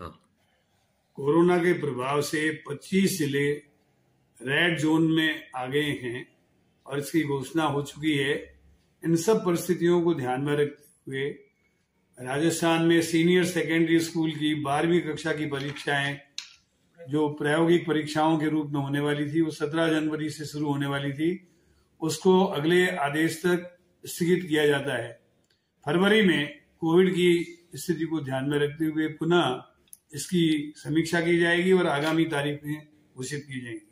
हाँ। कोरोना के प्रभाव से 25 ज़िले रेड जोन में आ गए हैं और इसकी घोषणा हो चुकी है। इन सब परिस्थितियों को ध्यान में रखते हुए राजस्थान में सीनियर सेकेंडरी स्कूल की बारहवीं कक्षा की परीक्षाएँ जो प्रायोगिक परीक्षाओं के रूप में होने वाली थी, वो सत्रह जनवरी से शुरू होने वाली थी, उसको अगले आदेश तक स्थगित किया जाता है। फरवरी में कोविड की स्थिति को ध्यान में रखते हुए पुनः इसकी समीक्षा की जाएगी और आगामी तारीख में घोषित की जाएगी।